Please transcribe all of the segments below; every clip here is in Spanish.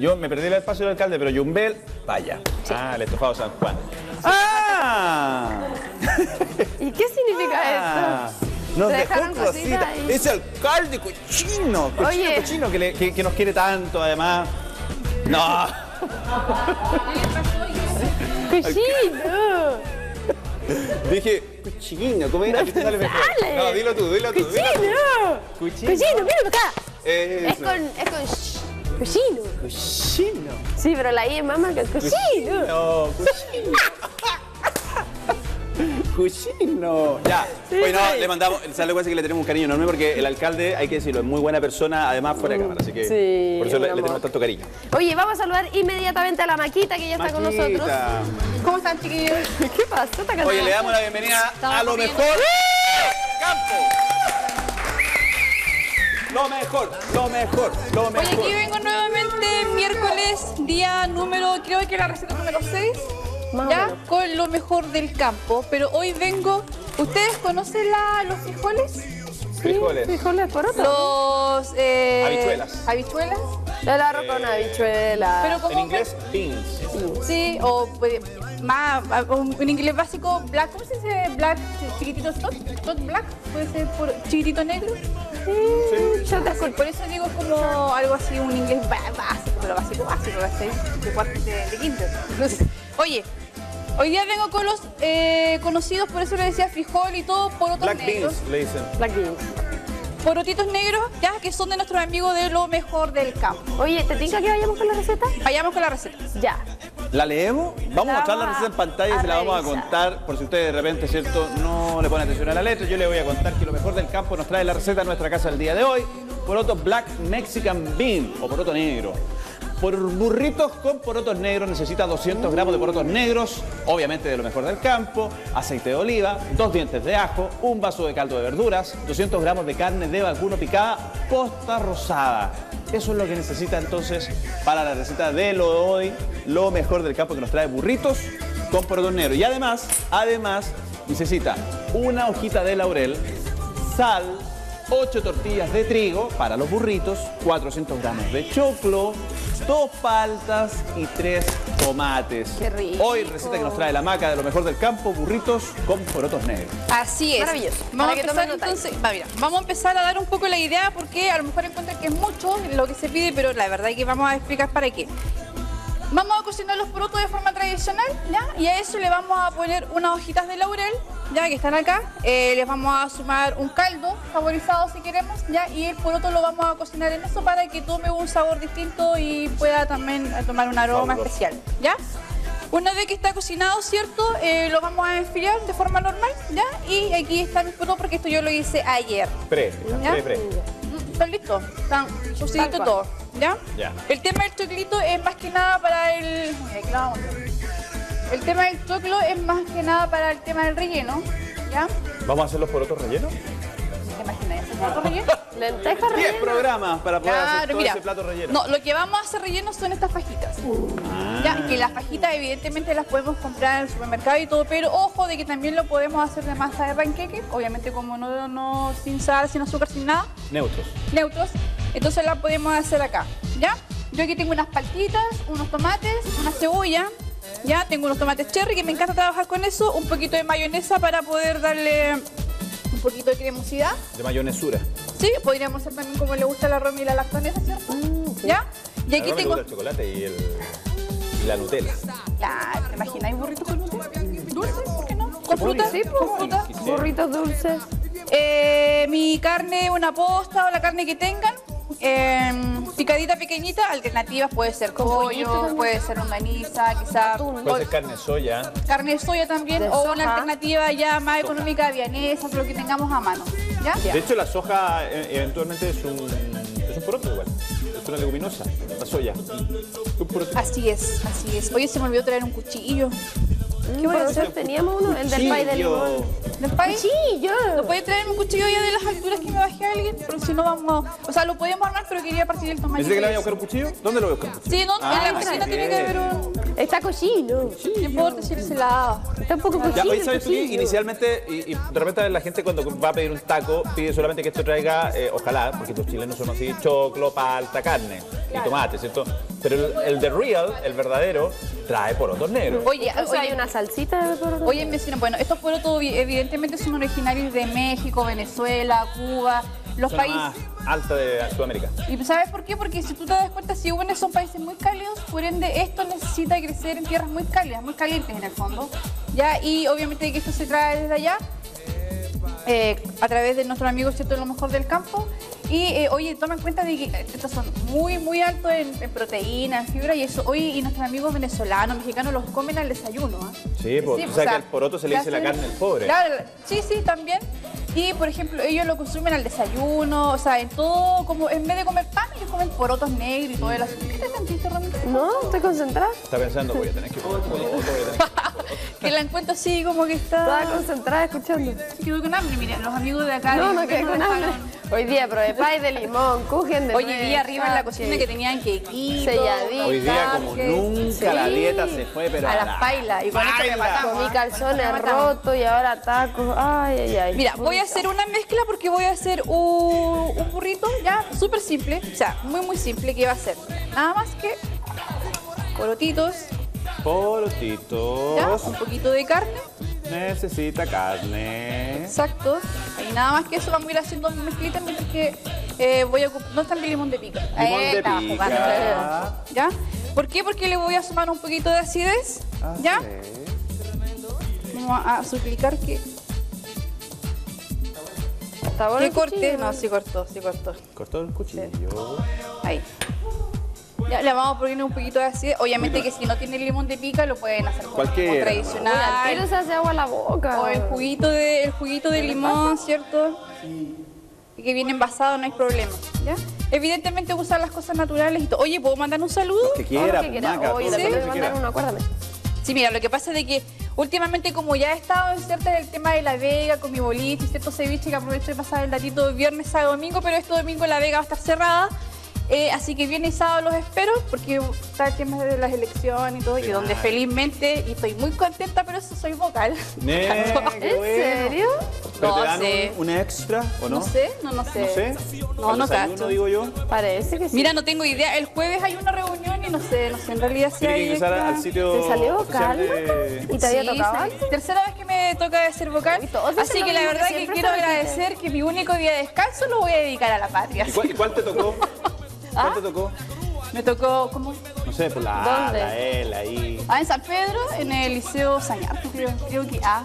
Yo me perdí el espacio del alcalde, pero Yumbel, vaya. Ah, el estofado San Juan. ¡Ah! ¿Y qué significa Ah, esto? Nos dejó ahí. Ese alcalde cochino, cochino, Oye. cochino, que, le- que- que nos quiere tanto, además. No. ¡Cochino! Dije, cochino, ¿cómo es? ¿A qué te sale mejor? No, dilo tú, dilo tú. dilo tú. ¡Cochino! Cochino. ¡Cochino, mira acá! Es con, es con sh. ¡Cochino! Cochino. Sí, pero la I es más marca. ¡Cochino! No, cochino. Cochino. Ya. Sí, Oye, no, sí. le mandamos, ¿sabes lo que pasa? Que le tenemos un cariño enorme porque el alcalde, hay que decirlo, es muy buena persona, además fuera de cámara, así que Sí, por eso le, tenemos tanto cariño. Oye, vamos a saludar inmediatamente a la Maquita que ya está con nosotros. ¿Cómo están, chiquillos? ¿Qué pasó? ¿Está Oye, le damos la bienvenida Estamos a lo mejor campo. Lo mejor, lo mejor, lo Oye, mejor. aquí vengo nuevamente miércoles, día número, creo que la receta número 6, Más o ya, menos. con lo mejor del campo. Pero hoy vengo, ¿ustedes conocen la, los frijoles? Frijoles. Frijoles porotos. Los... eh, Habichuelas. Habichuelas. El arroz con habichuela. Pero como En inglés, beans. Sí, o pues, más, un- en inglés básico, black, ¿cómo se dice? Black, chiquitito tot, tot black, puede ser por chiquitito negro. Sí, Sí, por eso digo como algo así, un inglés básico, pero básico, básico, ¿cachai? De, cuarto- de, de kinder. Entonces, oye, hoy día vengo con los eh, conocidos, por eso le decía frijol y todo, porotos Black negros. beans, le dicen. Black beans. Porotitos negros, ya que son de nuestros amigos de lo mejor del campo. Oye, ¿te tinca que vayamos con la receta? Vayamos con la receta. Ya. ¿La leemos? Vamos a mostrar la receta en pantalla y se la vamos a contar por si ustedes de repente, ¿cierto? No le ponen atención a la letra. Yo le voy a contar que lo mejor del campo nos trae la receta a nuestra casa el día de hoy. Poroto Black Mexican Bean o poroto negro. Por burritos con porotos negros necesita 200 gramos de porotos negros, obviamente de lo mejor del campo, aceite de oliva, dos dientes de ajo, un vaso de caldo de verduras, 200 gramos de carne de vacuno picada, posta rosada. Eso es lo que necesita entonces para la receta de lo de hoy, lo mejor del campo que nos trae burritos con porotos negros. Y además, además, necesita una hojita de laurel, sal, 8 tortillas de trigo para los burritos, 400 gramos de choclo, dos paltas y tres tomates. Qué rico. Hoy receta que nos trae la maca de lo mejor del campo, burritos con porotos negros. Así es. Maravilloso. Vamos a, empezar, entonces, va, mira, vamos a empezar a dar un poco la idea porque a lo mejor encuentran que es mucho lo que se pide, pero la verdad es que vamos a explicar para qué. Vamos a cocinar los porotos de forma tradicional, ¿ya? Y a eso le vamos a poner unas hojitas de laurel, ¿ya? Que están acá. Eh, les vamos a sumar un caldo saborizado si queremos, ¿ya? Y el poroto lo vamos a cocinar en eso para que tome un sabor distinto y pueda también tomar un aroma especial, ¿ya? Una vez que está cocinado, ¿cierto? Eh, lo vamos a enfriar de forma normal, ¿ya? Y aquí está mi poroto porque esto yo lo hice ayer. Pre, ¿Ya? pre, pre. ¿Están listos? Están Tal cocidito cual. todo, ¿ya? Ya. El tema del choclito es más que nada para el... Mira, aquí la vamos a ver. El tema del choclo es más que nada para el tema del relleno, ¿ya? ¿Vamos a hacer los porotos rellenos? ¿Te imaginas ese plato relleno? Lentejas 10 rellenas. programas para poder hacer Claro, todo mira. ese plato relleno. No, lo que vamos a hacer relleno son estas fajitas. Ah. Ya, que las fajitas evidentemente las podemos comprar en el supermercado y todo, pero ojo de que también lo podemos hacer de masa de panqueque, obviamente como no, no sin sal, sin azúcar, sin nada, Neutros. neutros. Entonces la podemos hacer acá, ¿ya? Yo aquí tengo unas paltitas, unos tomates, una cebolla, ¿ya? Tengo unos tomates cherry que me encanta trabajar con eso, un poquito de mayonesa para poder darle poquito de cremosidad. De mayonesura. Sí, podríamos hacer también como le gusta la rom y la lactonesa, ¿cierto? ¿Ya? Y aquí tengo... gusta el chocolate y, el, y la Nutella. Claro, ¿te imagináis burritos con Nutella? ¿Dulces? ¿Por qué no? ¿Con podría. fruta? Sí, ¿Con pues. fruta? Quisiera. Burritos dulces. Eh, mi carne, una posta o la carne que tengan. Eh, picadita pequeñita, alternativas puede ser pollo, puede ser longaniza, quizás Puede ser carne soya. carne de soya también, De o soja. una alternativa ya más económica, vianesa, lo que tengamos a mano. ¿Ya? De hecho, la soja eh, eventualmente es un, es un poroto igual. Es una leguminosa, la soya. Es un poroto. Así es, así es. Oye, se me olvidó traer un cuchillo. ¿Qué voy a hacer? Teníamos uno, el del pay de Cuchillo. limón. del país. Cuchillo. ¿Lo puede traer un cuchillo ya de las alturas que me bajé a alguien? Pero si no vamos a... O sea, lo podemos armar, pero quería partir el tamaño. ¿Dice que le vaya a buscar un cuchillo? ¿Dónde lo voy a buscar? Sí, no, Ah, en la cocina tiene que haber un... Está cochino. No importa si se la Está un poco Ya, cochino. oye, ¿sabes tú qué? Inicialmente, y, y de repente la gente cuando va a pedir un taco pide solamente que esto traiga, eh, ojalá, porque los chilenos son así, choclo, palta, carne y tomate, ¿cierto? Pero el, el de real, el verdadero, trae porotos negros. Oye, Incluso hay oye, una salsita de poroto. Oye, me decían, bueno, estos porotos evi- evidentemente son originarios de México, Venezuela, Cuba, los Zona países... más alta de Sudamérica. ¿Y sabes por qué? Porque si tú te das cuenta, si bueno, son países muy cálidos, por ende esto necesita crecer en tierras muy cálidas, muy calientes en el fondo. ¿ya? Y obviamente que esto se trae desde allá, eh, a través de nuestros amigos, ¿cierto? Lo mejor del campo. Y eh, oye, toma en cuenta de que estos son muy, muy altos en, en proteína, en fibra y eso. Oye, y nuestros amigos venezolanos, mexicanos los comen al desayuno. ¿ah? Sí, que al poroto se le dice la carne del pobre. Claro, sí, sí, también. Y, por ejemplo, ellos lo consumen al desayuno, o sea, en todo, como en vez de comer pan, ellos comen porotos negros y todo el asunto. ¿Qué te sentiste, Ramiro? No, estoy concentrada. Está pensando, voy a tener que comer poroto, voy a tener que- Que la encuentro así, como que Estaba está... concentrada escuchando. Quedó con hambre, miren, los amigos de acá... No, no quedé con hambre. dejaron- Hoy día probé pay de limón, kuchen de nuez, vi arriba en la cocina que tenían quequito, Selladito. Hoy día, como que- nunca, la Sí. dieta se fue, pero A la las pailas, y con esto me matamos. Comí ¿ah? calzones rotos y ahora tacos. Ay, ay, ay. Mira, voy a hacer una mezcla porque voy a hacer un, un burrito ya súper simple, o sea, muy muy simple que va a ser nada más que porotitos, ya, Porotitos. un poquito de carne, Necesita carne. exacto, y nada más que eso vamos a ir haciendo mezclitas mientras que eh, voy a ocupar, no está mi limón de pica, Limón Ahí de pica. jugando. ¿ya? ¿Por qué? Porque le voy a sumar un poquito de acidez, ¿ya? Vamos a, suplicar que, Está bueno que el corte, no, sí cortó, sí cortó. Cortó el cuchillo. Ahí. Ya le vamos a poner un poquito de acidez. Obviamente que si no tiene limón de pica lo pueden hacer como Cualquiera. Uy, al tradicional. tiro se hace agua a la boca. O el juguito de, el juguito de limón, ¿cierto? Y que viene envasado, no hay problema. ¿ya? Evidentemente usar las cosas naturales y todo. Oye, ¿puedo mandar un saludo? Que Todo lo quiera, que quiera. maca, Oye, que a quiera. mandar uno, acuérdame. Sí, mira, lo que pasa es de que últimamente como ya he estado en cierto el tema de La Vega con mi boliche y cierto ceviche que aprovecho de pasar el datito viernes, sábado, domingo, pero este domingo La Vega va a estar cerrada. Eh, así que viernes y sábado los espero porque está el tema de las elecciones y todo, y donde felizmente, y estoy muy contenta, pero eso soy vocal. ¿En serio? ¿Pero No te dan sé. un, un extra o no? No sé, no, no sé. No sé. No, no cacho. digo yo. Parece que sí. Mira, no tengo idea. El jueves hay una reunión y no sé, no sé, en realidad sí que hay ingresar extra. al sitio ¿Te salió vocal? de... ¿Y te había Sí, tocado sí. Tercera vez que me toca ser vocal. Así que la verdad que que quiero agradecer que mi único día de descanso lo voy a dedicar a la patria. ¿Y cuál, y cuál te tocó? ¿Ah? ¿Cuál te tocó? Me tocó, ¿cómo? No sé, por la A, ¿Dónde? la E, la I. Ah, en San Pedro, en el Liceo Sañarto, creo, creo que A.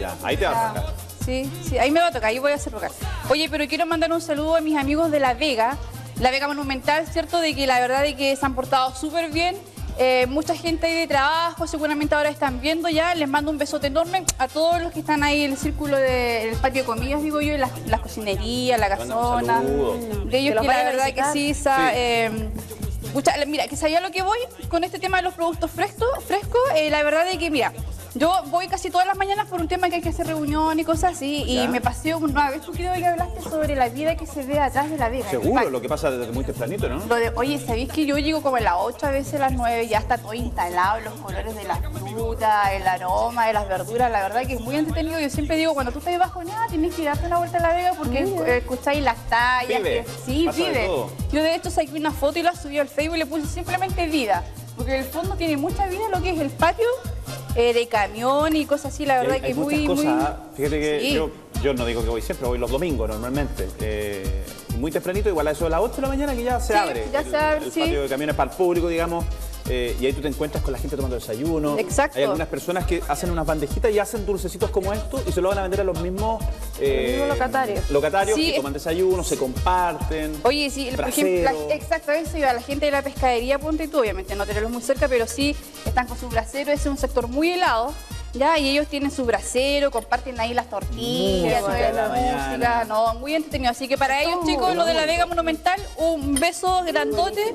Ya, ahí te vas a Ah, tocar. Sí, sí, ahí me va a tocar, ahí voy a hacer vocal. Oye, pero quiero mandar un saludo a mis amigos de La Vega, La Vega Monumental, ¿cierto? De que la verdad de que se han portado súper bien. Eh, mucha gente ahí de trabajo, seguramente ahora están viendo ya. Les mando un besote enorme a todos los que están ahí en el círculo del patio de comidas, digo yo, en las, las cocinerías, la casona. De ellos los que la verdad que sí, sa- Sí. eh, Mucha- mira, que sabía lo que voy con este tema de los productos frescos, frescos eh, la verdad es que, mira, yo voy casi todas las mañanas por un tema que hay que hacer reunión y cosas así, Ya. y me paseo una vez, tú creo que hablaste sobre la vida que se ve atrás de la vega. Seguro, lo que pasa desde muy tempranito, ¿no? Lo de, oye, ¿sabéis que yo llego como a las 8, a veces a las 9, ya está todo instalado, los colores de las frutas, el aroma de las verduras, la verdad que es muy entretenido. Yo siempre digo, cuando tú estás bajo nada, tienes que darte una vuelta a la vega porque eh, escucháis las tallas. Vive, que- sí, pasa de vive. todo. Yo de hecho saqué una foto y la subí al Facebook y le puse simplemente vida, porque en el fondo tiene mucha vida lo que es el patio eh, de camión y cosas así, la verdad hay, que hay muy, muchas cosas. muy... Fíjate que Sí. yo, yo no digo que voy siempre, voy los domingos normalmente. Eh, muy tempranito, igual a eso de las 8 de la mañana que ya se Sí, abre. ya el, se abre, el sí. patio de camiones para el público, digamos. Eh, y ahí tú te encuentras con la gente tomando desayuno. Exacto. Hay algunas personas que hacen unas bandejitas y hacen dulcecitos como estos y se lo van a vender a los mismos, eh, mismos locatarios. locatarios Sí. que toman desayuno, se comparten. Oye, sí, por ejemplo, exacto eso iba, la gente de la pescadería, ponte tú, obviamente no tenerlos muy cerca, pero sí están con su brasero, ese es un sector muy helado, ya, y ellos tienen su brasero, comparten ahí las tortillas, Música la música, no, muy entretenido. Así que para ellos, chicos, lo de la. Vega Monumental, un beso grandote,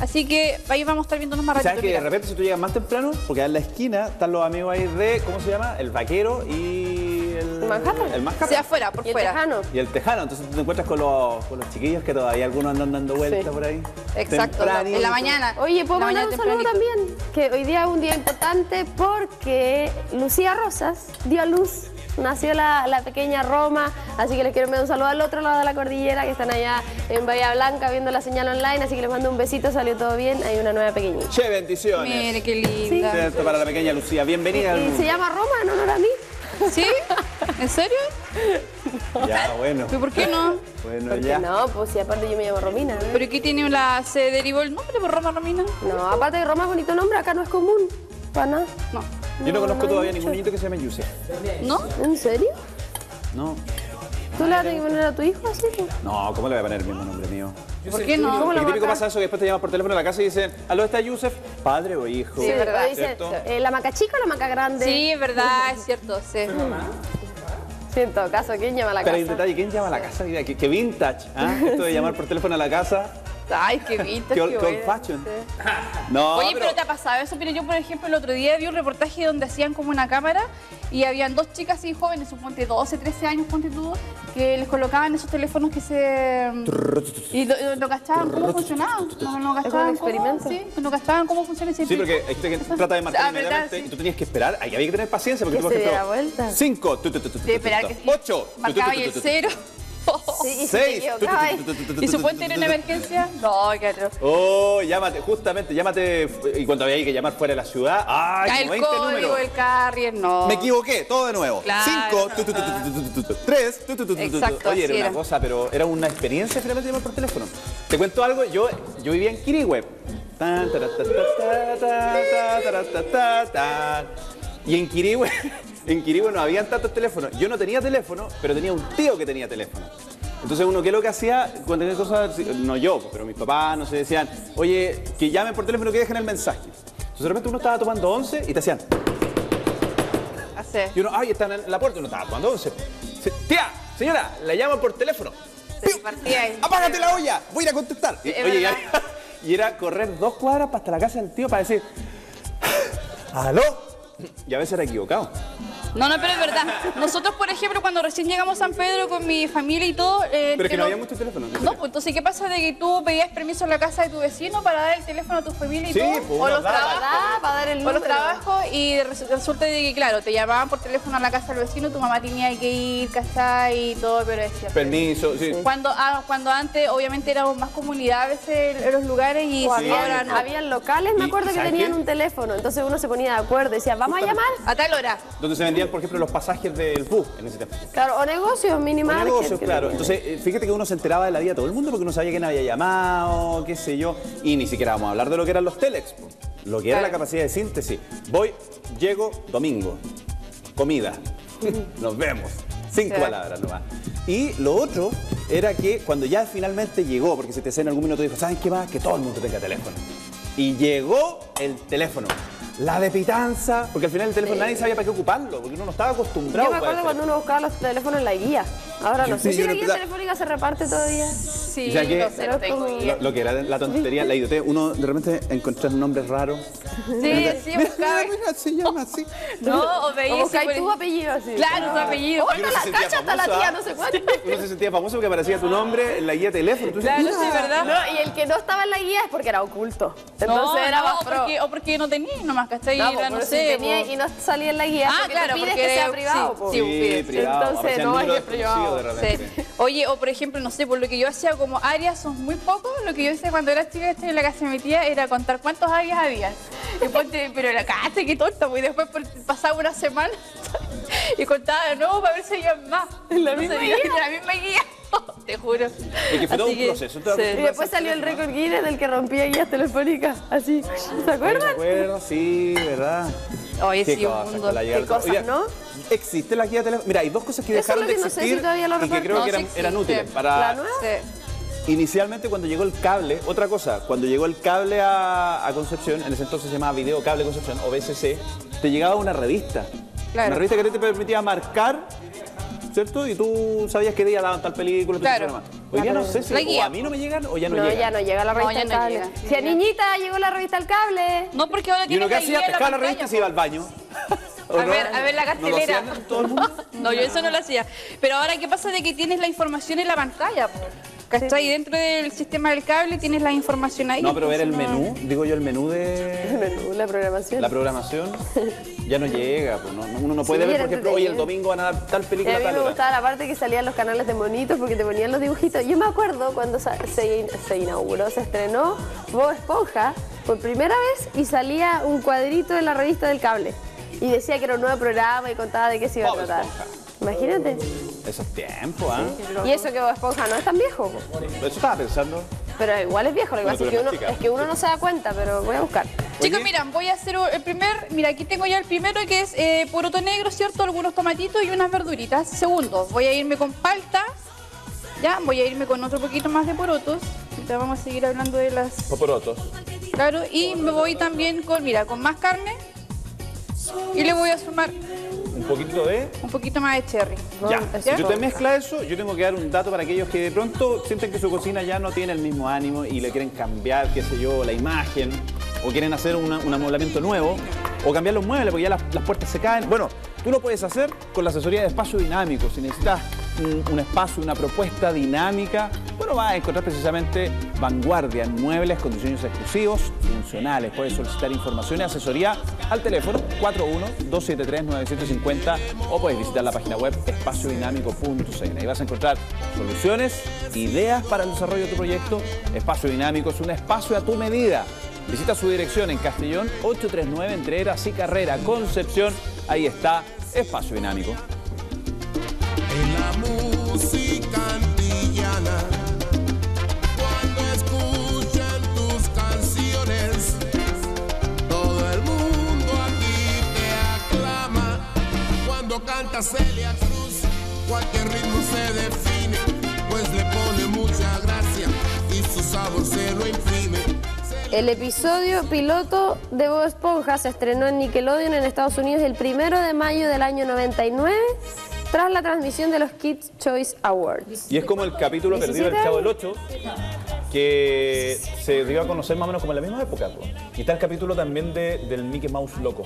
así que ahí vamos a estar viéndonos más ¿Sabes ratito. que de repente si tú llegas más temprano, porque en la esquina están los amigos ahí de, ¿cómo se llama? El vaquero y el Manhattan. El Manhattan. Hacia afuera, por Y el fuera. tejano. Y el tejano, entonces tú te encuentras con los, con los chiquillos que todavía algunos andan dando vueltas Sí. por ahí. Exacto, Tempranito. en la mañana. Oye, ¿puedo mandar un saludo también? Que hoy día es un día importante porque Lucía Rosas dio a luz. Nació la, la pequeña Roma, así que les quiero mandar un saludo al otro lado de la cordillera, que están allá en Bahía Blanca viendo la señal online, así que les mando un besito, salió todo bien, hay una nueva pequeñita. Che, bendiciones. Mire, qué linda. Cierto, para la pequeña Lucía. Bienvenida al Y mundo. se llama Roma en honor a mí. ¿Sí? ¿En serio? Ya, bueno. ¿Y por qué no? Bueno, Porque ya. no, pues si aparte yo me llamo Romina. ¿no? ¿Pero qué tiene la... se derivó el nombre por Roma Romina? No, aparte de Roma es bonito nombre, acá no es común. Para nada. No. Yo no conozco todavía mucho. ningún niñito que se llame Yusef. ¿No? ¿En serio? No. ¿Tú le vas a tener que poner a tu hijo así? No, ¿cómo le voy a poner el mismo nombre mío? ¿Por qué no? ¿Cómo Porque lo típico pasa eso que después te llamas por teléfono a la casa y dicen, aló, ¿está Yusef? ¿Padre o hijo? Sí, es verdad. o dice, ¿Cierto? eh, ¿La maca chica o la maca grande? Sí, es verdad, es cierto, sí. Sí, en todo caso, ¿quién llama a la Pero hay un casa? detalle, ¿quién llama a la casa? Mira, qué, qué vintage, ¿ah? Esto de llamar por teléfono a la casa, Ay, qué vintage, qué, old- qué qué old bueno. fashion. No, Oye, pero... te ha pasado eso. Mira, yo, por ejemplo, el otro día vi un reportaje donde hacían como una cámara y habían dos chicas así jóvenes, suponte 12, 13 años, ponte tú, que les colocaban esos teléfonos que se... Y lo, lo cachaban cómo funcionaba. No, no cachaban. Cómo, sí, no cachaban cómo funciona ese Sí, porque hay gente que trata de marcar Ah, inmediatamente Sí. y tú tenías que esperar. Ahí había que tener paciencia porque Que tú, por se ejemplo, diera vuelta. Cinco, tu, tu, tu, tu, tu, De esperar tu, que tu, ocho, tu, tu, Marcaba el tu, tu, cero. ¿Y su puente tiene una emergencia? No, qué atroz. Oh, llámate, justamente, llámate. Y cuando había que llamar fuera de la ciudad. ¡Ay, el código, el carrier, no. Me equivoqué, todo de nuevo. Cinco, tres, Oye, era una cosa, pero era una experiencia finalmente llamar por teléfono. Te cuento algo, yo, yo vivía en Kirihue. Y en Kirihue en Kirihue no habían tantos teléfonos. Yo no tenía teléfono, pero tenía un tío que tenía teléfono. Entonces uno, ¿qué es lo que hacía? Cuando tenía cosas, no yo, pero mis papás, no sé, decían, oye, que llamen por teléfono, que dejen el mensaje. Entonces de repente uno estaba tomando once y te hacían, Así. y uno, ay, están en la puerta, y uno estaba tomando once. Se- Tía, señora, la llaman por teléfono. Se partía ahí. ¡Apágate la olla! Voy a ir a contestar. Y, es oye, y, y era correr dos cuadras hasta la casa del tío para decir, ¡aló! Y a veces era equivocado. No, no, pero es verdad. Nosotros, por ejemplo, cuando recién llegamos a San Pedro con mi familia y todo... eh, Pero es que no había muchos teléfonos. No, pues entonces, ¿qué pasa de que tú pedías permiso en la casa de tu vecino para dar el teléfono a tu familia y Sí, todo? pues, o los trabajos. Para dar el O número. los trabajos y res- resulta de que, claro, te llamaban por teléfono a la casa del vecino, tu mamá tenía que ir, ¿cachai? Y todo, pero es cierto. Permiso, sí. Cuando, ah, cuando antes, obviamente, éramos más comunidad a veces en los lugares y O sí, habían, ahora no. habían locales, me ¿Y- acuerdo que tenían qué? un teléfono. Entonces uno se ponía de acuerdo y decía, ¿vamos a llamar? A tal hora. Donde se por ejemplo, los pasajes del bus en ese tiempo. Claro, o negocios, Con minimarket. negocios, claro. Entonces, eh, fíjate que uno se enteraba de la vida de todo el mundo porque uno sabía quién había llamado, qué sé yo. Y ni siquiera vamos a hablar de lo que eran los telex. Lo que era la capacidad de síntesis. Voy, llego, domingo. Comida. Nos vemos. Cinco palabras nomás. Y lo otro era que cuando ya finalmente llegó, porque se te en algún minuto dijo, ¿saben qué más? Que todo el mundo tenga teléfono. Y llegó el teléfono. La de pitanza, porque al final el teléfono nadie sabía para qué ocuparlo, porque uno no estaba acostumbrado Yo me acuerdo cuando uno buscaba los teléfonos en la guía. Ahora no Sí, sé si la guía telefónica se reparte todavía. Sí, ¿Y sabes qué? no sé, no tengo. Lo, lo que era la tontería, la idiotez, uno de repente encontrar nombres raros. Sí, sí, buscaba. se llama así. No, o O veía buscáis ese- tu apellido así. Claro, tu apellido. Oye, la cacha hasta la tía, ¿ah? no sé cuánto. Uno se sentía famoso porque aparecía tu nombre en la guía de teléfono. Claro, sí, "Mira". ¿verdad? No, y el que no estaba en la guía es porque era oculto. Entonces no, era más o pro. porque, o porque no tenía nomás, ¿cachai? No, no sé. si tenía po. y no salía en la guía, Ah, claro, porque que sea era- privado. sí, sí. Sí, privado. Entonces, no, que privado. Sí. Oye, o por ejemplo, no sé, por lo que yo hacía como áreas son muy pocos, lo que yo hacía cuando era chica estoy en la casa de mi tía era contar cuántos áreas había. Y ponte, pero la cacha, qué tonta, pues y después pasaba una semana y contaba de nuevo para ver si había más. ¿En la misma guía? En la misma guía. Te juro. Es que fue todo un proceso. sí. Y después salió el récord Guinness del que rompía guías telefónicas. Así. ¿Se ¿Me acuerdan? acuerdo? Sí, ¿verdad? Oye, Qué sí, un mundo. con la guía Qué cosas, ¿no? Existe la guía teléfono. Mira, hay dos cosas que Eso es dejaron de no sé existir si todavía lo y que creo No, que sí eran, útiles. Para, ¿La nueva? Sí. Inicialmente cuando llegó el cable, otra cosa, cuando llegó el cable a, a Concepción, en ese entonces se llamaba Video Cable Concepción o BCC, te llegaba una revista. Claro. Una revista que te permitía marcar, ¿cierto? Y tú sabías qué día daban tal película, tal Claro. programa. Hoy día no sé si o a mí no me llegan o ya no, No, llegan. ya no llega la No, revista ya al no cable. llega. Si a niñita llegó la revista al cable. No, porque ahora Y tiene uno que la hacía, guía en la la revista y se iba al baño. ¿O A no? ver, a ver la ¿No lo cartelera. todo el mundo? No, yo eso no lo hacía. Pero ahora, ¿qué pasa de que tienes la información en la pantalla? ¿Cachai? Dentro del sistema del cable tienes la información ahí. No, pero ver el no- menú, digo yo el menú de Menú, la programación. la programación, ya no llega. Pues no, no- uno no puede Sí, ver, por ejemplo, hoy el entretenido. domingo van a dar tal Y película a mí tal me hora. gustaba la parte que salían los canales de monitos porque te ponían los dibujitos. Yo me acuerdo cuando se, in- se inauguró, se estrenó Bob Esponja por primera vez y salía un cuadrito en la revista del cable. Y decía que era un nuevo programa y contaba de qué se iba Bob a tratar. Esponja. Imagínate. Esos tiempos, ¿ah? Y eso que Bob Esponja no es tan viejo. Eso estaba pensando. Pero igual es viejo, lo que pasa es que, uno, más chica. es que uno no se da cuenta, pero voy a buscar. Chicos, mira, voy a hacer el primer. Mira, aquí tengo ya el primero que es eh, poroto negro, ¿cierto? Algunos tomatitos y unas verduritas. Segundo, voy a irme con palta. Ya, voy a irme con otro poquito más de porotos. Ahorita vamos a seguir hablando de las. Poporotos. Claro, y me voy también con, mira, con más carne. Y le voy a sumar Un poquito de. un poquito más de cherry. Ya, si usted Esponja. mezcla eso, yo tengo que dar un dato para aquellos que de pronto sienten que su cocina ya no tiene el mismo ánimo y le quieren cambiar, qué sé yo, la imagen, o quieren hacer una- un amoblamiento nuevo, o cambiar los muebles porque ya las, las puertas se caen. Bueno, tú lo puedes hacer con la asesoría de espacio dinámico. Si necesitas un, espacio, una propuesta dinámica, bueno, vas a encontrar precisamente vanguardia en muebles con diseños exclusivos, funcionales. Puedes solicitar información y asesoría al teléfono 41-273-9750 o puedes visitar la página web espaciodinámico.cl. Ahí vas a encontrar soluciones, ideas para el desarrollo de tu proyecto. Espacio Dinámico es un espacio a tu medida. Visita su dirección en Castellón 839 entre Eras y Carrera, Concepción. Ahí está Espacio Dinámico. Canta Celia Cruz, cualquier ritmo se define, pues le pone mucha gracia y su sabor se lo imprime. El episodio piloto de Bob Esponja se estrenó en Nickelodeon en Estados Unidos el primero de mayo del año 99 tras la transmisión de los Kids Choice Awards. Y es como el capítulo perdido del 17 Chavo del 8, que se dio a conocer más o menos como en la misma época. po. Y está el capítulo también de- del Mickey Mouse loco.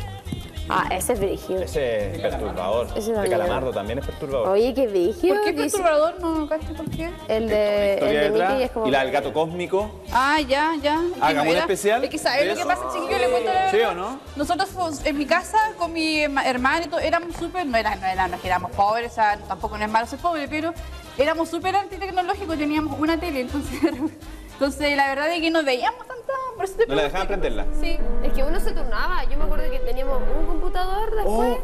Ah, ese es brígido. Ese es perturbador. Ese de. Calamardo también es perturbador. Oye, qué brígido. ¿Por qué perturbador? No, ¿cacho por qué? El de, el Historia de detrás, Mickey es como... Y la del gato cósmico. Ah, ya, ya. Hagamos un especial Es que ¿sabes lo que pasa, chiquillo? Le cuento la ¿Sí o no? Nosotros fuimos en mi casa con mi herma- hermano y todo, éramos súper, no era, no era, no éramos pobres, o sea, tampoco no es malo ser pobre, pero éramos súper antitecnológicos, teníamos una tele, entonces, entonces la verdad es que no veíamos tanta, por eso te ¿No la dejaban prenderla? Sí. Es que uno se turnaba. Yo me acuerdo que teníamos un computador después.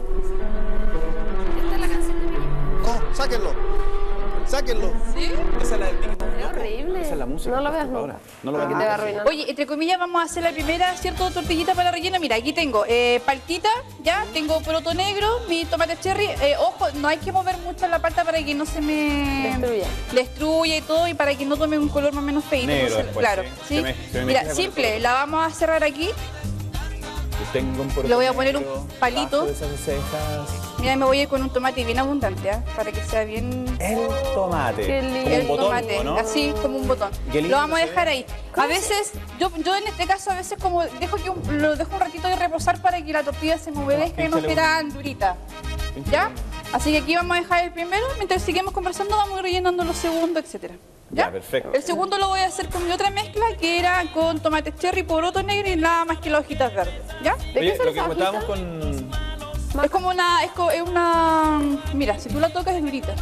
Esta es la canción de Mickey. Oh, sáquenlo, sáquenlo. ¿Sí? Esa es la del Mouse Es horrible. Esa es la música. No lo veas nunca. No lo veas te va a arruinar. Oye, entre comillas vamos a hacer la primera, ¿cierto? Tortillita para relleno. Mira, aquí tengo eh, paltita, ya, tengo poroto negro, mi tomate cherry. Eh, ojo, no hay que mover mucho la palta para que no se me Destruya. destruya y todo y para que no tome un color más o menos feito. Negro Entonces, después, claro, sí. sí. Se me- se me Mira, simple, la vamos a cerrar aquí. Yo tengo un poroto Le voy a poner un palito. bajo esas cejas. Mira, me voy a ir con un tomate bien abundante, ¿ah? para que sea bien El tomate. Qué lindo. Como el botón, tomate, ¿o ¿no? así como un botón. Qué lindo Lo vamos a se dejar ve. ahí. A veces, yo, yo en este caso a veces como dejo que un- lo dejo un ratito de reposar para que la tortilla se humedezca y no esté tan durita. ¿Ya? Así que aquí vamos a dejar el primero, mientras seguimos conversando vamos a ir rellenando los segundos, etcétera. Ya, perfecto. El segundo lo voy a hacer con mi otra mezcla que era con tomate cherry, poroto negro y nada más que las hojitas verdes. ¿Ya? ¿De qué Oye, son lo que esas comentábamos hojitas? con. Es como una, es, co- es una, mira, si tú la tocas es durita.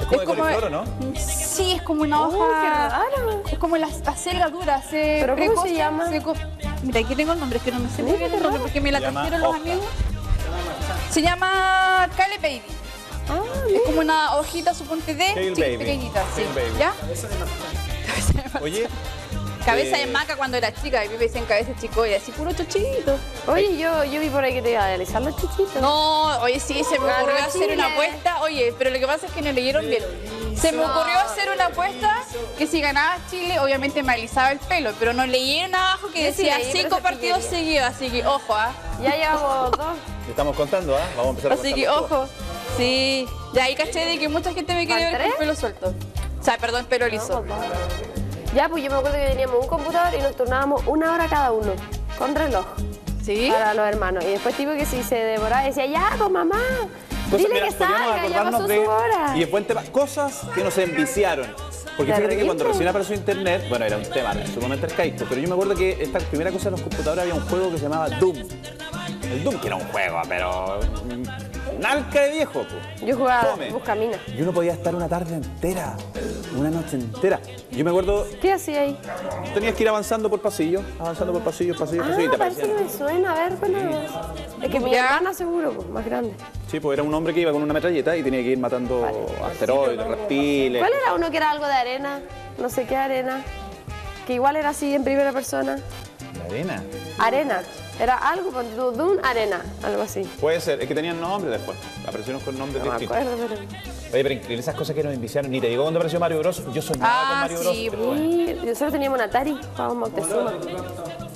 Es como de coliflor, ¿o no? Sí, es como una hoja. qué raro. Es como las acelgas duras. Se ¿Pero cómo se llama? se co- Mira, aquí tengo el nombre, es que no me sé muy bien qué el nombre porque me la trajeron los amigos. Se llama Cale Baby. Ah, Es como una hojita, suponte de Kale Baby. pequeñita, sí. Kale Baby. ¿Ya? Oye, Cabeza Eh. de maca cuando era chica, y me dicen cabeza de chico y así puro chuchito. Oye, yo, yo vi por ahí que te iba a realizar los chichitos. No, oye, sí, se me ocurrió hacer Chile. una apuesta. Oye, pero lo que pasa es que no leyeron bien. Se me ocurrió hacer una apuesta que si ganaba Chile, obviamente me alisaba el pelo, pero no leyeron abajo que sí decía cinco partidos seguidos, así que ojo, ¿ah? Ya llevamos dos. te estamos contando, ¿ah? Vamos a empezar a Así que ojo. Sí, ya ahí caché de que mucha gente me quiere ¿Van ver con pelo suelto. O sea, perdón, pelo liso. Ya, pues yo me acuerdo que teníamos un computador y nos turnábamos una hora cada uno, con reloj. Sí. para los hermanos. Y después tipo que si se devoraba decía, ya, pues mamá, Cosas, dile mira, que salga, ya pasó de. su hora. Y es buen tema. Cosas que nos enviciaron. Porque fíjate que cuando recién apareció internet, bueno, era un tema en su momento arcaico, pero yo me acuerdo que esta primera cosa en los computadores había un juego que se llamaba Doom. El Doom, que era un juego, pero. Nalca de viejo, pues. Yo jugaba. Buscamina. Y uno podía estar una tarde entera, una noche entera. Yo me acuerdo, ¿Qué hacía ahí? tenías que ir avanzando por pasillos, avanzando por pasillos, pasillos, pasillos, Ah, te parece que me suena. A ver, bueno. Es que mi hermana seguro, pues, más grande. Sí, pues era un hombre que iba con una metralleta y tenía que ir matando asteroides, reptiles. ¿Cuál era uno que era algo de arena? No sé qué arena. Que igual era así en primera persona. La arena. Arena. Era algo, tú, Dune Arena, algo así. Puede ser, es que tenían nombre después. Aparecieron con nombres No me distintos. acuerdo, pero... Oye, pero increíble esas cosas que nos enviciaron. Ni te digo cuando apareció Mario Bros. Yo soñaba con Ah, Mario sí, Bros. bueno. Sí, nosotros teníamos un Atari, jugábamos Moctezuma.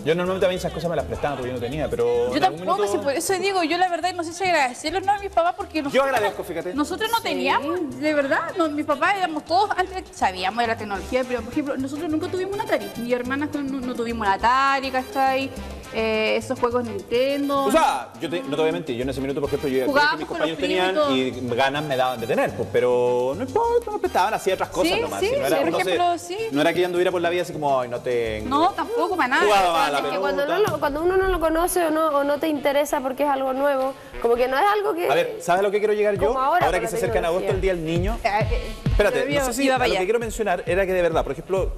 Yo normalmente a mí esas cosas me las prestaban porque yo no tenía, pero. Yo tampoco, minuto- si por eso digo, yo la verdad no sé si agradecerlos no a mis papás porque nosotros, Yo agradezco, fíjate. nosotros no teníamos, de verdad, no, mis papás éramos todos, antes sabíamos de la tecnología, pero por ejemplo, nosotros nunca tuvimos un Atari. Mi hermana no, no tuvimos un Atari, ¿cachai? Eh, esos juegos Nintendo. O sea, yo te- no te voy a mentir, yo en ese minuto, por ejemplo, yo que mis compañeros tenían y ganas me daban de tener, pues, pero no importa, me prestaban, hacía otras cosas Sí, nomás. sí, si no era, por no ejemplo, sí. No era que yo anduviera por la vida así como, ay, no tengo. no, tampoco para nada. Jugaba Es que pelota. cuando, no lo- cuando uno no lo conoce o no, o no te interesa porque es algo nuevo, como que no es algo que... A ver, ¿sabes a lo que quiero llegar yo? Ahora con que se acerca en agosto el Día del Niño. Eh, eh, Espérate, no sé si lo que quiero mencionar era que de verdad, por ejemplo,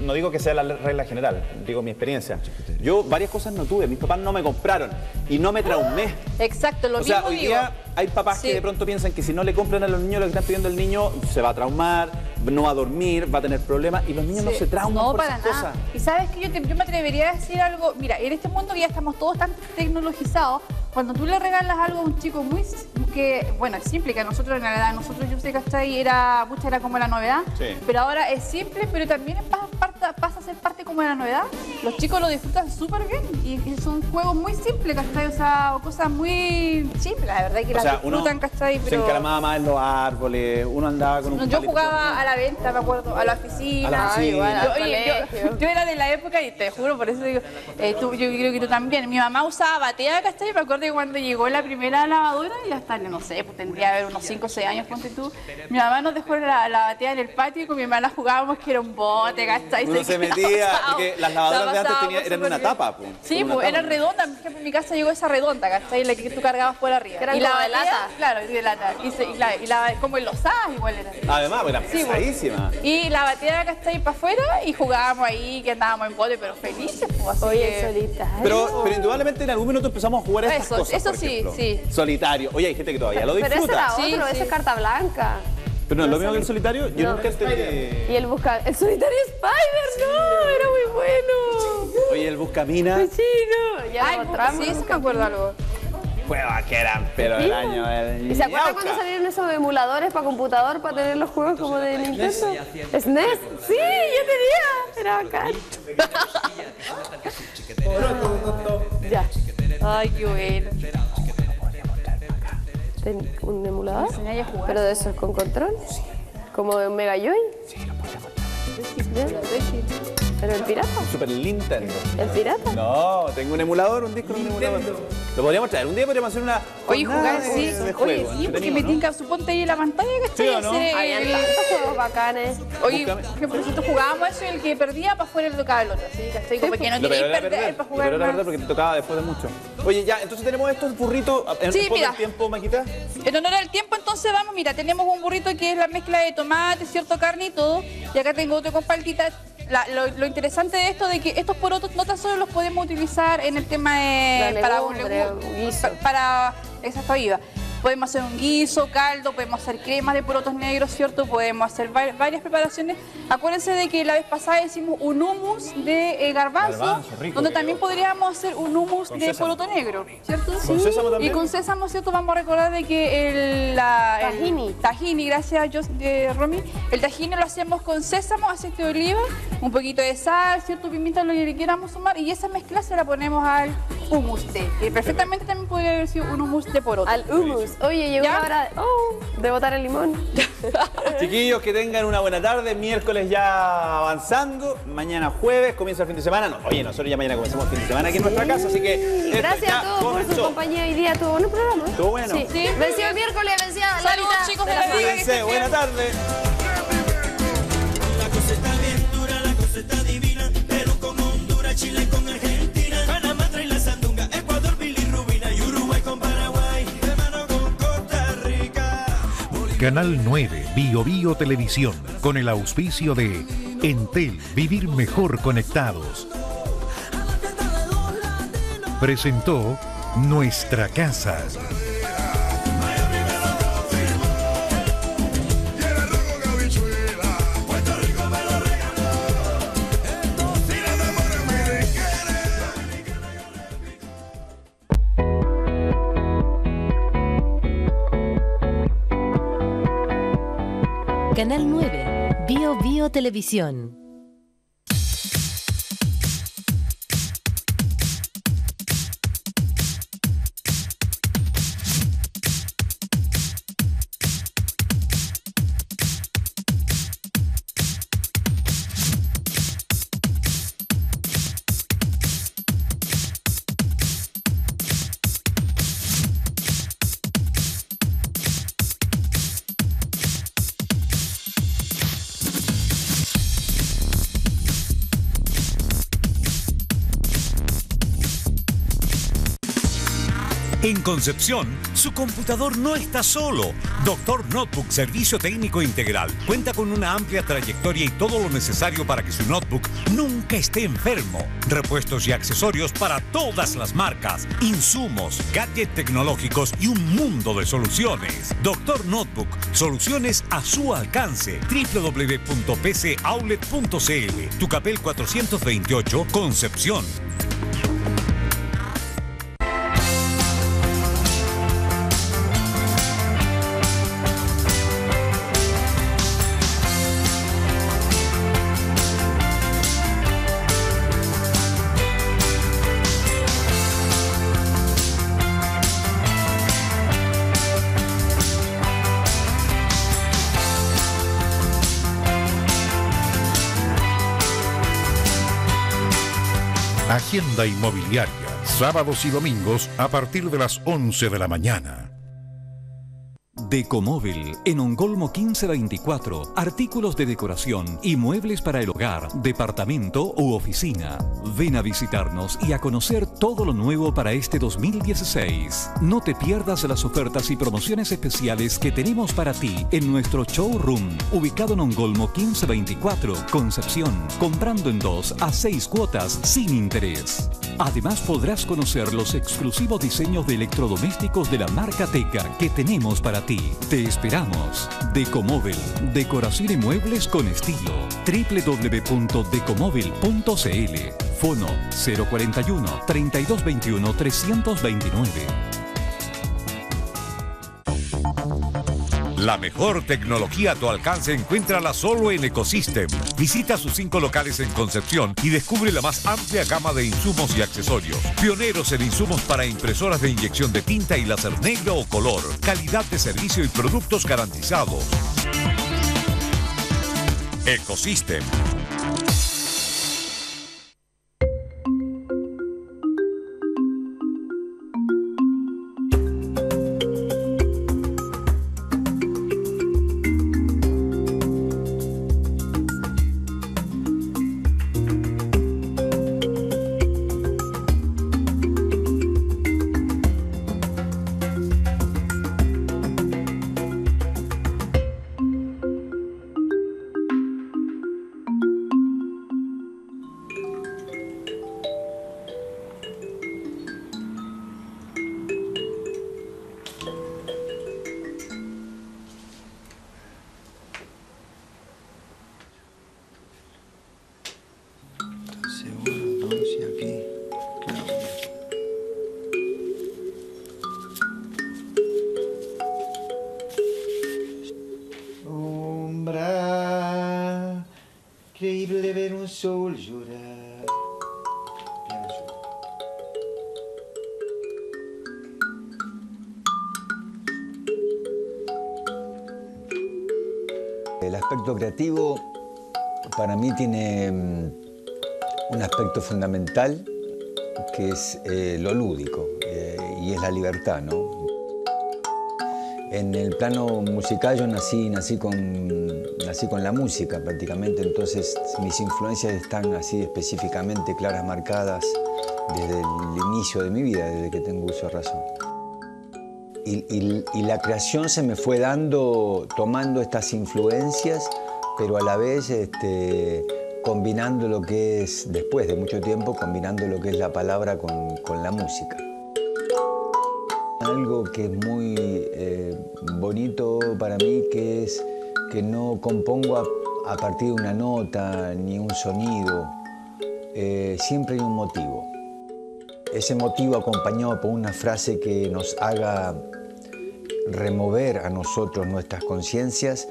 no digo que sea la regla general, digo mi experiencia. Yo varias cosas no tuve, mis papás no me compraron y no me traumé. Exacto, lo O sea, hoy digo. día hay papás Sí. que de pronto piensan que si no le compran a los niños lo que están pidiendo el niño, se va a traumar, no va a dormir, va a tener problemas y los niños no se trauman No, por para esas nada. cosas. Y sabes que yo, te- yo me atrevería a decir algo. Mira, en este mundo que ya estamos todos tan tecnologizados, cuando tú le regalas algo a un chico muy que, bueno, es simple, que a nosotros en la edad, nosotros yo sé que hasta ahí era, mucha era como la novedad, Sí. pero ahora es simple, pero también es pa- parta- pasa a ser parte como de la novedad. Los chicos lo disfrutan súper bien y, son juegos muy simples, ¿cachai? O sea, cosas muy simples, la verdad que O las sea, disfrutan, ¿cachai? se Pero... encaramaba más en los árboles, uno andaba con un No, yo jugaba a la venta, me acuerdo, a la oficina. A la Ay, oficina. Al oye, yo, yo era de la época y te juro, por eso digo, eh, tú- yo creo que tú también. Mi mamá usaba batea, ¿cachai? Me acuerdo que cuando llegó la primera lavadora, y hasta, no sé, pues tendría que haber unos 5 o 6 años, ponte tú. Mi mamá nos dejó la, la batea en el patio y con mi hermana jugábamos que era un bote, ¿cachai? Uno se metía, porque las lavadoras la de antes tenía- eran una tapa, po, Sí, pues era redonda, por ejemplo, en mi casa llegó esa redonda, ¿cachai? La que tú cargabas por arriba. Y la de batea, lata. Claro, y de lata. Y, se- y la, y la- como en los as igual era. Además, pues, era Sí, pues. pesadísima. Y la está ahí para afuera y jugábamos ahí, que andábamos en bote, pero felices, pues así Oye, que- pero indudablemente en algún minuto empezamos a jugar a estas Eso, cosas, eso por sí, ejemplo. sí. Solitario. Oye, hay gente que todavía lo Pero ese disfruta. era Sí, otro, sí. ese es carta blanca. Pero no es lo mismo que el solitario. Yo No. nunca este... Y el busca... El solitario Spider, no, era muy bueno. Oye, el buscamina. Cochino. Ya Ay, lo pues, encontramos. sí, eso me acuerdo algo. Juegos que eran, pero el año ¿Y se acuerdan cuando salieron esos emuladores para computador para tener los juegos como de Nintendo? SNES. Sí, yo tenía. Era bacán. ya. Ay, qué bueno. ¿Ten- ¿Un emulador? ¿Pero de esos con control? ¿Como de un Mega Joy? ¿Ya? ¿Pero el pirata? Super Nintendo. ¿El pirata? No, tengo un emulador, un disco de un emulador. Lo podríamos traer. Un día podríamos hacer una. Oye, jugar, sí. de Oye, sí, porque me ¿no? tinca, suponte ahí en la pantalla, ¿cachai? ¿Sí no? Habían tantos juegos bacanes. Oye, Búscame. por ejemplo, nosotros jugábamos eso y el que perdía para afuera le tocaba el otro, ¿sí? ¿Cachai? Como que no queréis peor era perder perder. para jugar era más. perder porque te tocaba después de mucho. Oye, ya, entonces tenemos esto, el burrito. En Sí, mira. del tiempo, Maquita. En honor al tiempo, entonces vamos, mira, tenemos un burrito que es la mezcla de tomate, cierto, carne y todo. Y acá tengo otro con paltitas. La- lo, lo interesante de esto de que estos porotos no tan solo los podemos utilizar en el tema de para exacto viva. Podemos hacer un guiso, caldo, podemos hacer crema de porotos negros, ¿cierto? Podemos hacer va- varias preparaciones. Acuérdense de que la vez pasada hicimos un hummus de eh, garbanzo, Garbanzo, rico, donde también podríamos hacer un hummus Con de sésamo. poroto negro, ¿cierto? ¿Con sésamo también? Y con sésamo, ¿cierto? Vamos a recordar de que el, la, el Tahini. tahini, gracias Jos- de Romy. El tahini lo hacemos con sésamo, aceite de oliva, un poquito de sal, cierto pimienta, lo que le queramos sumar. Y esa mezcla se la ponemos al hummus de, que perfectamente también podría haber sido un hummus de poroto. Al hummus. Oye, llegó la hora de, oh, de botar el limón. Chiquillos, que tengan una buena tarde. Miércoles ya avanzando. Mañana jueves comienza el fin de semana. No, oye, nosotros ya mañana comenzamos el fin de semana aquí en nuestra casa, así que. Gracias a todos por su compañía hoy día. Tuvo buen programa. ¿eh? Estuvo bueno. Sí. Sí. Venció el miércoles, vencía la Saludos, chicos, de la. Cuídense, buena tarde. Canal 9 Bio Bio Televisión con el auspicio de Entel Vivir Mejor Conectados. Presentó Nuestra Casa. Canal 9, Bio Bio Televisión. Concepción, su computador no está solo. Doctor Notebook Servicio Técnico Integral cuenta con una amplia trayectoria y todo lo necesario para que su notebook nunca esté enfermo. Repuestos y accesorios para todas las marcas, insumos, gadgets tecnológicos y un mundo de soluciones. Doctor Notebook, soluciones a su alcance. www.pcoutlet.cl Tucapel 428, Concepción. Agenda Inmobiliaria. Sábados y domingos a partir de las 11 de la mañana. Decomóvil en Ongolmo 1524. Artículos de decoración y muebles para el hogar, departamento u oficina. Ven a visitarnos y a conocer todo lo nuevo para este 2016. No te pierdas las ofertas y promociones especiales que tenemos para ti en nuestro showroom, ubicado en Ongolmo 1524, Concepción, comprando en dos a seis cuotas sin interés. Además podrás conocer los exclusivos diseños de electrodomésticos de la marca Teca que tenemos para ti. Te esperamos. Decomóvil, decoración y muebles con estilo. www.decomóvil.cl Fono 041 3221 329. La mejor tecnología a tu alcance encuéntrala solo en Ecosystem. Visita sus cinco locales en Concepción y descubre la más amplia gama de insumos y accesorios. Pioneros en insumos para impresoras de inyección de tinta y láser negro o color. Calidad de servicio y productos garantizados. Ecosystem. un sol llorar. El aspecto creativo para mí tiene mm, un aspecto fundamental que es eh, lo lúdico eh, y es la libertad, ¿no? En el plano musical yo nací, nací, con, nací con la música prácticamente, entonces mis influencias están así específicamente claras, marcadas desde el inicio de mi vida, desde que tengo uso de razón. Y, la creación se me fue dando, tomando estas influencias, pero a la vez este, combinando lo que es, después de mucho tiempo, combinando lo que es la palabra con, con la música. Algo que es muy eh, bonito para mí, que es que no compongo a, partir de una nota ni un sonido, Eh, siempre hay un motivo. Ese motivo acompañado por una frase que nos haga remover a nosotros nuestras conciencias,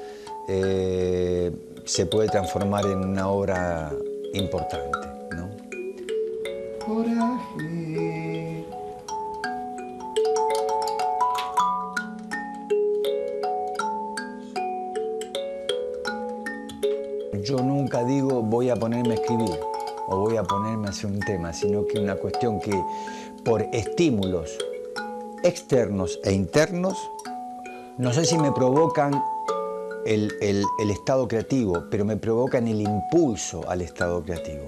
eh, se puede transformar en una obra importante. Voy a ponerme a hacer un tema, sino que una cuestión que por estímulos externos e internos, no sé si me provocan el, el- estado creativo, pero me provocan el impulso al estado creativo.